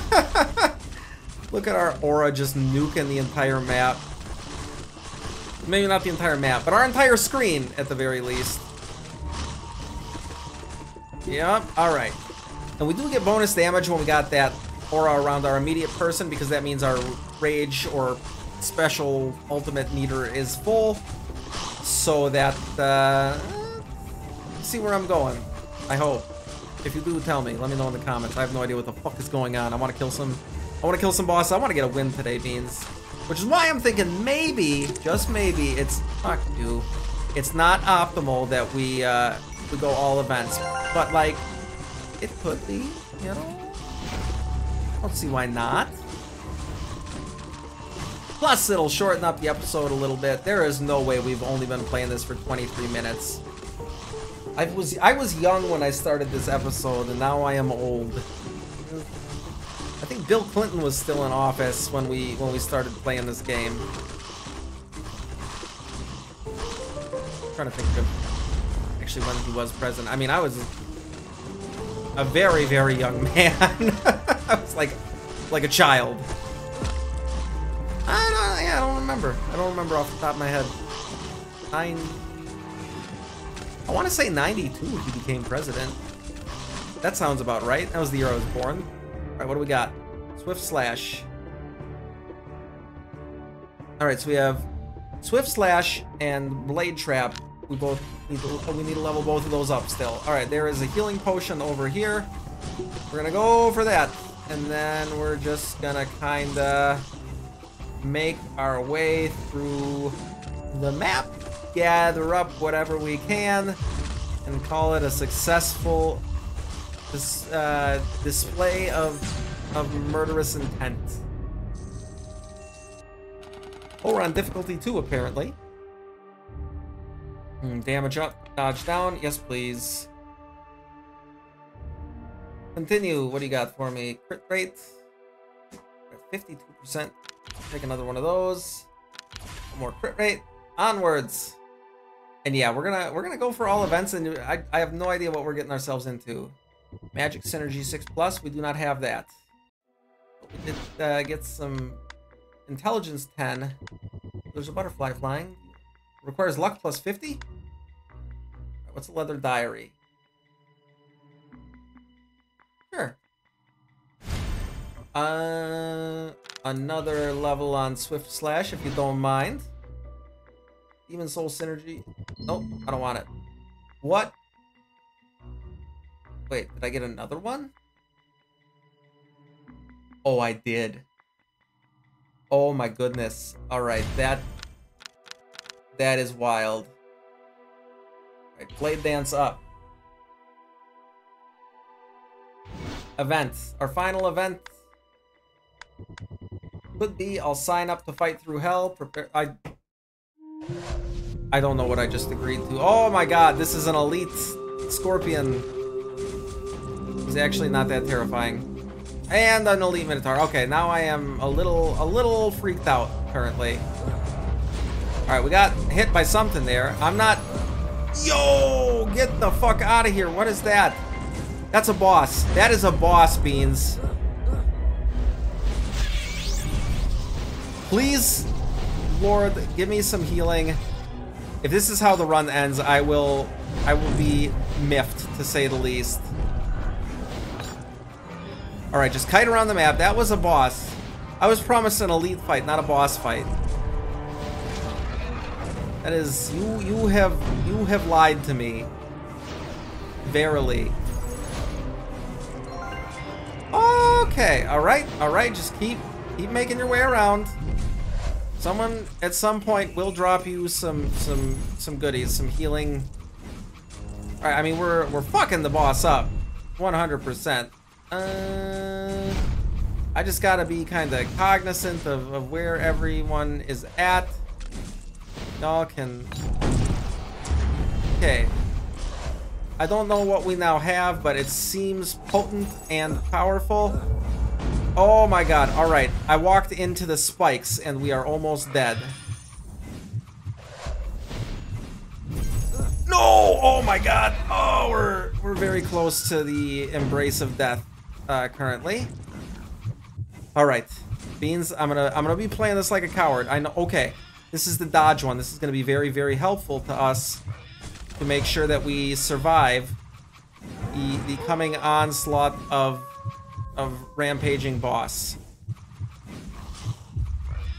Look at our aura just nuking the entire map. Maybe not the entire map, but our entire screen at the very least. Yep, alright. And we do get bonus damage when we got that aura around our immediate person because that means our rage or special ultimate meter is full. So that, uh, see where I'm going. I hope. If you do, tell me. Let me know in the comments. I have no idea what the fuck is going on. I want to kill some... I want to kill some bosses. I want to get a win today, Beans. Which is why I'm thinking maybe, just maybe, it's... Fuck you. It's not optimal that we, uh, we go all events. But, like, it could be, you know? I don't see why not. Plus, it'll shorten up the episode a little bit. There is no way we've only been playing this for 23 minutes. I was I was young when I started this episode, and now I am old. I think Bill Clinton was still in office when we when we started playing this game. I'm trying to think of actually when he was president. I mean, I was a very very young (laughs) man. I was like like a child. I don't yeah, I don't remember. I don't remember off the top of my head. Nine I want to say 92 he became president. That sounds about right. That was the year I was born. All right, what do we got? Swift Slash. All right, so we have Swift Slash and Blade Trap. We both need to, we need to level both of those up still. All right, there is a healing potion over here. We're gonna go for that, and then we're just gonna kinda make our way through the map gather up whatever we can and call it a successful dis uh, display of, of murderous intent. Oh, we're on difficulty 2, apparently. Hmm, damage up, dodge down. Yes, please. Continue. What do you got for me? Crit rate. 52%. Take another one of those. More crit rate. Onwards. And yeah, we're gonna we're gonna go for all events, and I, I have no idea what we're getting ourselves into. Magic Synergy 6 Plus, we do not have that. We did uh, get some Intelligence 10. There's a butterfly flying. Requires luck plus 50? What's a leather diary? Sure. Uh, another level on Swift Slash, if you don't mind. Demon Soul Synergy. Nope, I don't want it. What? Wait, did I get another one? Oh, I did. Oh my goodness. Alright, that... That is wild. Alright, Blade Dance up. Event. Our final event. Could be, I'll sign up to fight through hell. Prepare... I I don't know what I just agreed to. Oh my god, this is an elite scorpion. He's actually not that terrifying. And an elite minotaur. Okay, now I am a little a little freaked out currently. Alright, we got hit by something there. I'm not Yo! Get the fuck out of here. What is that? That's a boss. That is a boss, Beans. Please Lord, give me some healing. If this is how the run ends, I will I will be miffed, to say the least. Alright, just kite around the map. That was a boss. I was promised an elite fight, not a boss fight. That is, you you have you have lied to me. Verily. Okay, alright, alright, just keep keep making your way around. Someone at some point will drop you some some some goodies, some healing. All right, I mean we're we're fucking the boss up, 100%. Uh, I just gotta be kind of cognizant of, of where everyone is at. Y'all can. Okay. I don't know what we now have, but it seems potent and powerful. Oh my god, alright. I walked into the spikes and we are almost dead. No! Oh my god! Oh, we're, we're very close to the embrace of death uh, currently. All right, Beans. I'm gonna I'm gonna be playing this like a coward. I know. Okay, this is the dodge one. This is gonna be very very helpful to us to make sure that we survive the the coming onslaught of of rampaging boss.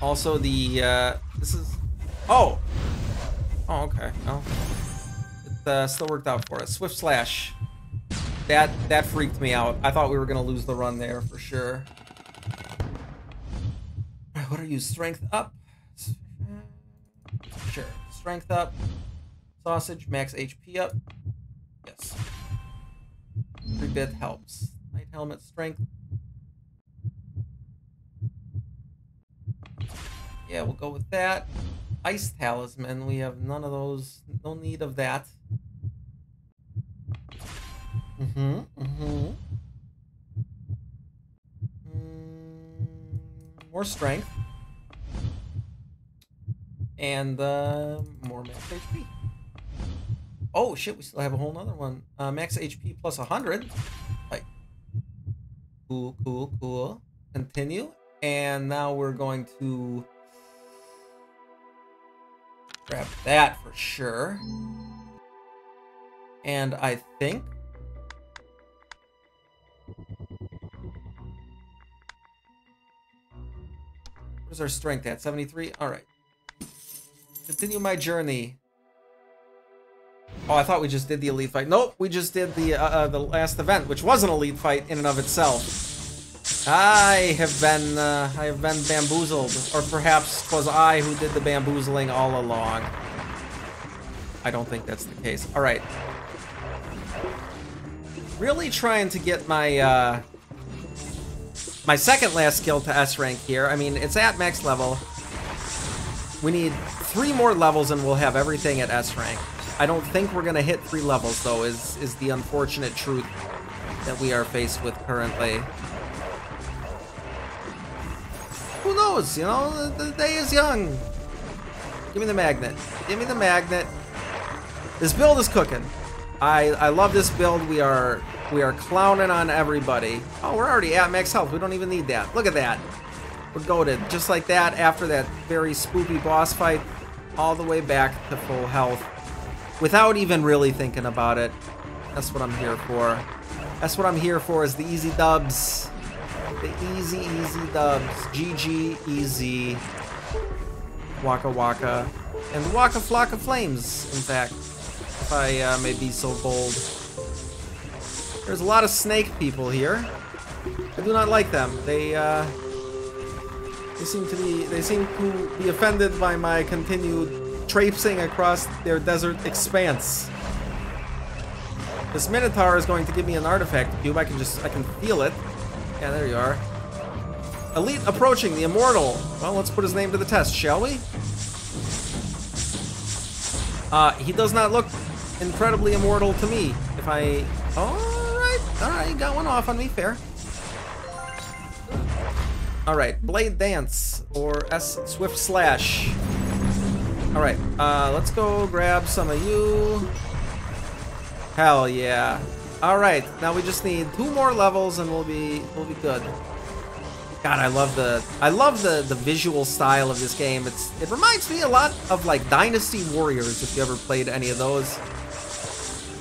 Also, the uh, this is oh oh okay well it uh, still worked out for us. Swift slash. That that freaked me out. I thought we were gonna lose the run there for sure. What are you? Strength up? Sure. Strength up. Sausage, max HP up. Yes. Every bit helps. Helmet strength. Yeah, we'll go with that. Ice talisman, we have none of those. No need of that. Mm-hmm. Mm-hmm. Mm, more strength. And uh, more max HP. Oh shit, we still have a whole nother one. Uh, max HP plus 100. Cool, cool, cool. Continue. And now we're going to grab that for sure. And I think Where's our strength at? 73? Alright. Continue my journey. Oh, I thought we just did the elite fight. Nope, we just did the uh, uh, the last event, which was an elite fight in and of itself. I have been uh, I have been bamboozled, or perhaps was I who did the bamboozling all along. I don't think that's the case. All right. Really trying to get my uh, my second last skill to S rank here. I mean, it's at max level. We need three more levels and we'll have everything at S rank. I don't think we're gonna hit three levels though, is, is the unfortunate truth that we are faced with currently. Who knows, you know, the, the day is young. Give me the magnet. Give me the magnet. This build is cooking. I, I love this build. We are we are clowning on everybody. Oh, we're already at max health. We don't even need that. Look at that. We're goaded. Just like that after that very spooky boss fight. All the way back to full health. Without even really thinking about it. That's what I'm here for. That's what I'm here for is the easy dubs. The easy, easy dubs. GG, easy. Waka Waka. And Waka Flocka Flames, in fact. If I uh, may be so bold. There's a lot of snake people here. I do not like them. They, uh, they seem to be, they seem to be offended by my continued traipsing across their desert expanse. This Minotaur is going to give me an artifact cube. I can just, I can feel it. Yeah, there you are. Elite approaching, the immortal. Well, let's put his name to the test, shall we? Uh, he does not look incredibly immortal to me. If I... Alright, alright, got one off on me, fair. Alright, Blade Dance, or S Swift Slash. Alright, uh, let's go grab some of you. Hell yeah. Alright, now we just need two more levels and we'll be we'll be good. God, I love the I love the the visual style of this game. It's it reminds me a lot of like Dynasty Warriors if you ever played any of those.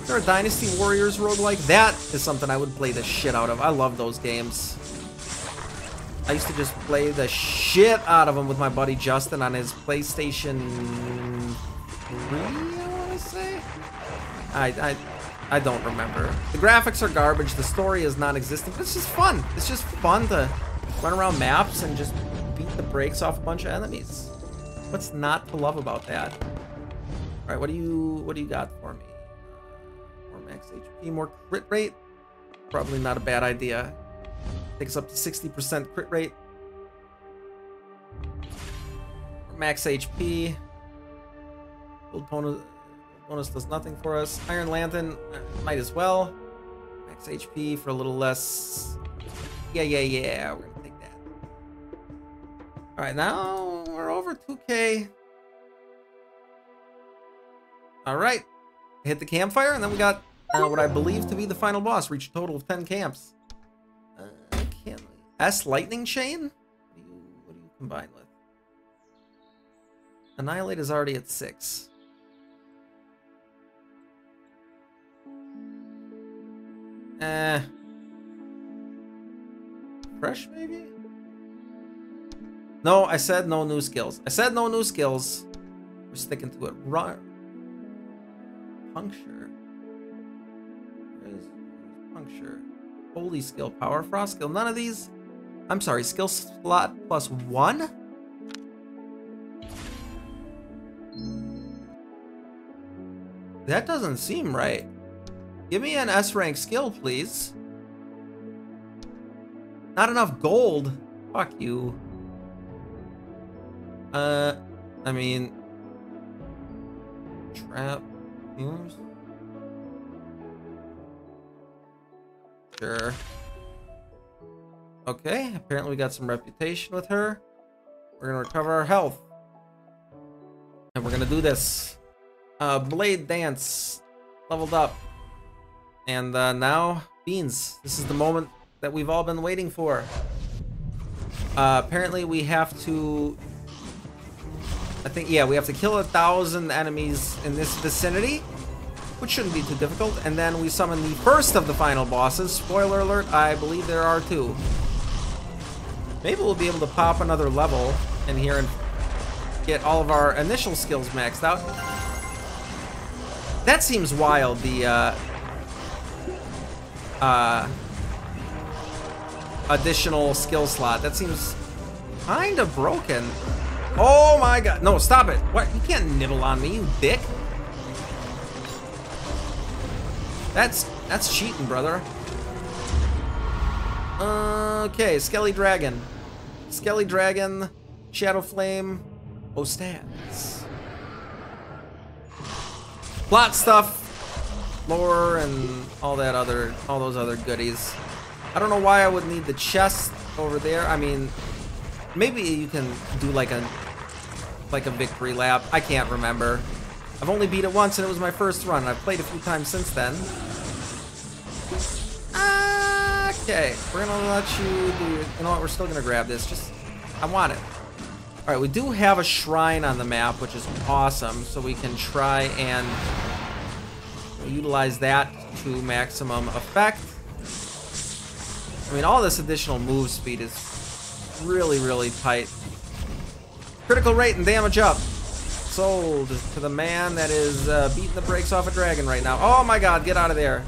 There a Dynasty Warriors roguelike? That is something I would play the shit out of. I love those games. I used to just play the shit out of them with my buddy Justin on his PlayStation 3, I want to say? I, I, I don't remember. The graphics are garbage, the story is non-existent, but it's just fun. It's just fun to run around maps and just beat the brakes off a bunch of enemies. What's not to love about that? All right, what do you what do you got for me? More max HP, more crit rate. Probably not a bad idea. Takes up to 60% crit rate. Max HP. Build bonus, bonus does nothing for us. Iron Lantern, uh, might as well. Max HP for a little less. Yeah, yeah, yeah. We're gonna take that. All right, now we're over 2K. All right, hit the campfire, and then we got uh, what I believe to be the final boss. Reach a total of 10 camps. S lightning chain? What do you, what do you combine with? Annihilate is already at six. Eh. Fresh, maybe? No, I said no new skills. I said no new skills. We're sticking to it. Run. Puncture. Where is puncture? Holy skill. Power frost skill. None of these. I'm sorry. Skill slot plus one? That doesn't seem right. Give me an S rank skill, please. Not enough gold. Fuck you. Uh, I mean, trap. Sure. Okay, apparently we got some reputation with her. We're gonna recover our health. And we're gonna do this. Uh, Blade Dance. Leveled up. And uh, now, Beans. This is the moment that we've all been waiting for. Uh, apparently we have to... I think, yeah, we have to kill a thousand enemies in this vicinity. Which shouldn't be too difficult. And then we summon the first of the final bosses. Spoiler alert, I believe there are two. Maybe we'll be able to pop another level in here and get all of our initial skills maxed out. That seems wild, the, uh... Uh... Additional skill slot. That seems kind of broken. Oh my god. No, stop it. What? You can't nibble on me, you dick. That's that's cheating, brother. Okay, Skelly Dragon. Skelly Dragon, Shadow Flame, Ostaz. Plot stuff, lore, and all that other, all those other goodies. I don't know why I would need the chest over there. I mean, maybe you can do like a, like a victory lap. I can't remember. I've only beat it once and it was my first run. I've played a few times since then. Okay, we're gonna let you do You know what, we're still gonna grab this. Just, I want it. Alright, we do have a shrine on the map, which is awesome. So we can try and utilize that to maximum effect. I mean, all this additional move speed is really, really tight. Critical rate and damage up. Sold to the man that is uh, beating the brakes off a dragon right now. Oh my god, get out of there.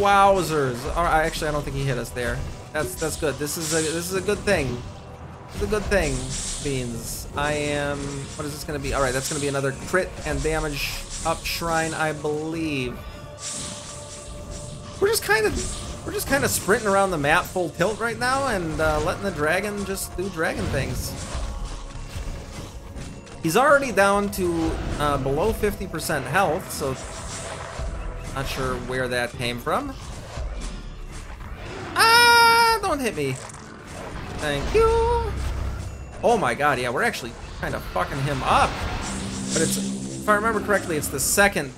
Wowzers. All right, actually, I don't think he hit us there. That's that's good. This is a this is a good thing. It's a good thing, Beans. I am. What is this going to be? All right, that's going to be another crit and damage up shrine, I believe. We're just kind of we're just kind of sprinting around the map full tilt right now and uh, letting the dragon just do dragon things. He's already down to uh, below 50% health, so not sure where that came from. Ah, don't hit me. Thank you. Oh my god, yeah, we're actually kind of fucking him up. But it's, if I remember correctly, it's the second.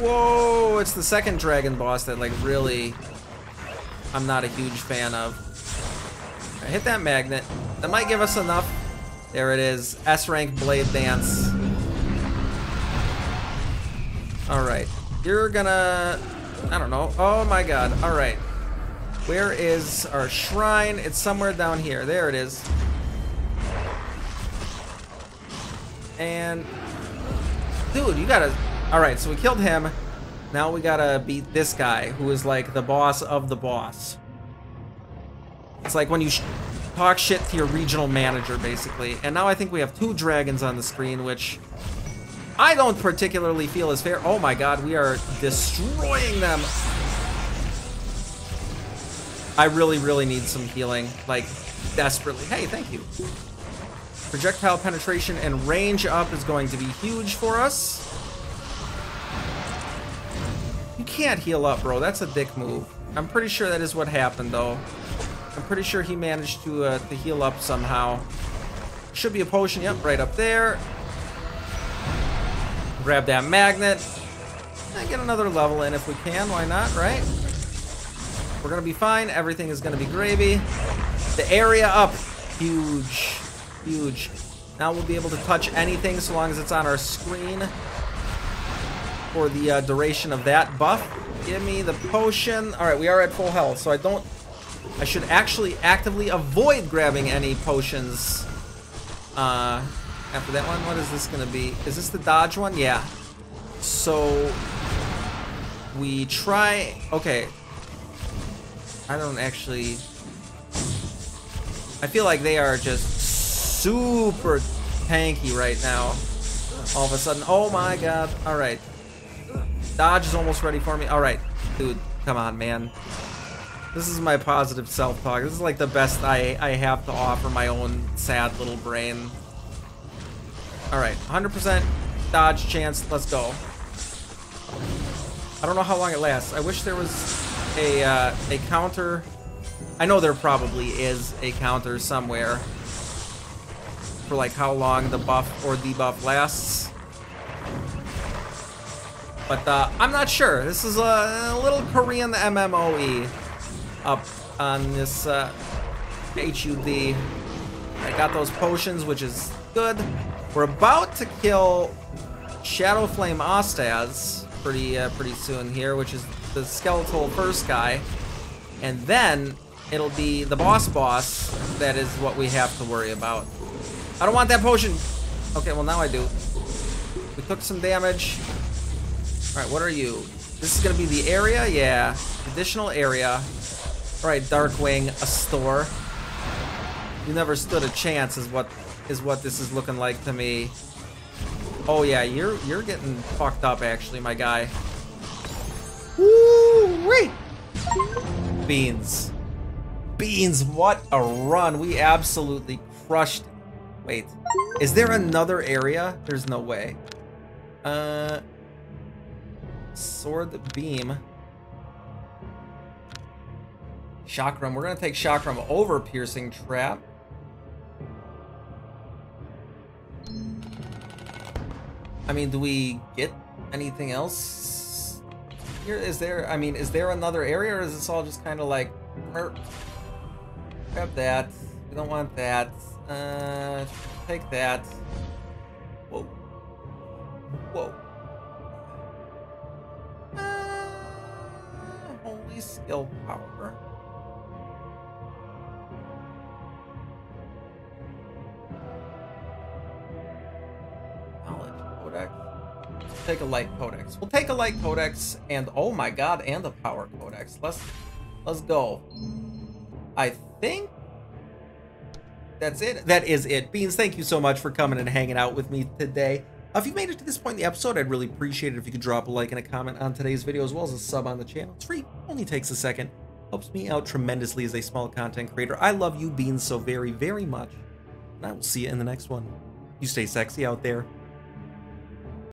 Whoa, it's the second dragon boss that like really I'm not a huge fan of. I hit that magnet. That might give us enough. There it is. S rank blade dance. Alright. You're gonna... I don't know. Oh my god. Alright. Where is our shrine? It's somewhere down here. There it is. And... Dude, you gotta... Alright, so we killed him. Now we gotta beat this guy, who is like the boss of the boss. It's like when you talk shit to your regional manager, basically. And now I think we have two dragons on the screen, which I don't particularly feel as fair. Oh my god, we are destroying them. I really, really need some healing. Like, desperately. Hey, thank you. Projectile penetration and range up is going to be huge for us. You can't heal up, bro. That's a dick move. I'm pretty sure that is what happened, though. I'm pretty sure he managed to, uh, to heal up somehow. Should be a potion. Yep, right up there. Grab that magnet. And get another level in if we can. Why not, right? We're gonna be fine. Everything is gonna be gravy. The area up. Huge. Huge. Now we'll be able to touch anything so long as it's on our screen for the uh, duration of that buff. Give me the potion. All right, we are at full health, so I don't... I should actually actively avoid grabbing any potions uh, after that one. What is this going to be? Is this the dodge one? Yeah. So we try... Okay. I don't actually... I feel like they are just super tanky right now. All of a sudden. Oh my god. Alright. Dodge is almost ready for me. Alright. Dude, come on, man. This is my positive self-talk. This is like the best I, I have to offer my own sad little brain. Alright, 100% dodge chance. Let's go. I don't know how long it lasts. I wish there was a, uh, a counter. I know there probably is a counter somewhere for like how long the buff or debuff lasts. But uh, I'm not sure. This is a, a, little Korean MMOE up on this uh, HUD. I got those potions, which is good. We're about to kill Shadow Flame Ostaz pretty uh, pretty soon here, which is the skeletal first guy. And then it'll be the boss boss that is what we have to worry about. I don't want that potion. Okay, well now I do. We took some damage. Alright, what are you? This is gonna be the area? Yeah. Additional area. Alright, Darkwing, a store. You never stood a chance is what is what this is looking like to me. Oh yeah, you're you're getting fucked up actually, my guy. Woo wait. Beans. Beans, what a run. We absolutely crushed Wait, is there another area? There's no way. Uh, sword beam. Chakram. We're gonna take Chakram over piercing trap. I mean, do we get anything else here? Is there? I mean, is there another area, or is this all just kind of like, grab that? We don't want that. Uh, take that. Whoa. Whoa. Uh, holy skill power. Codex. take a light codex. We'll take a light codex and oh my god, and a power codex. Let's let's go. I think that's it. That is it. Beans, thank you so much for coming and hanging out with me today. If you made it to this point in the episode, I'd really appreciate it if you could drop a like and a comment on today's video, as well as a sub on the channel. It's free, only takes a second. Helps me out tremendously as a small content creator. I love you, Beans, so very, very much. And I will see you in the next one. You stay sexy out there.